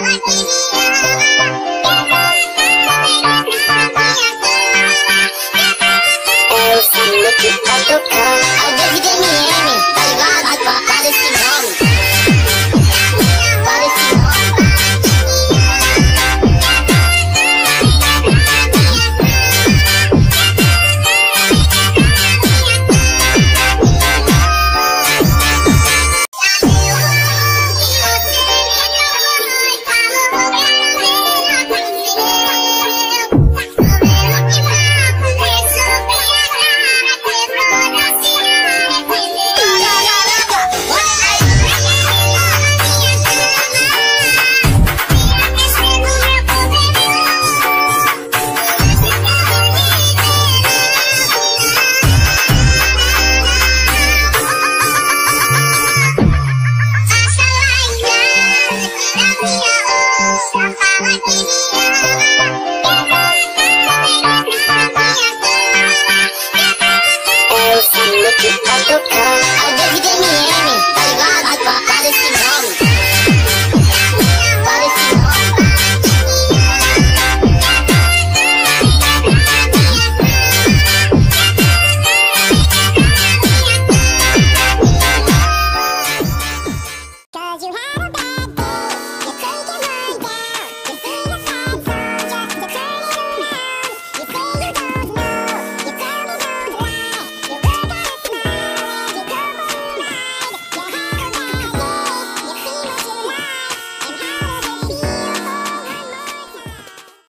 Thank you. look at my profile. I'll give you the mirror.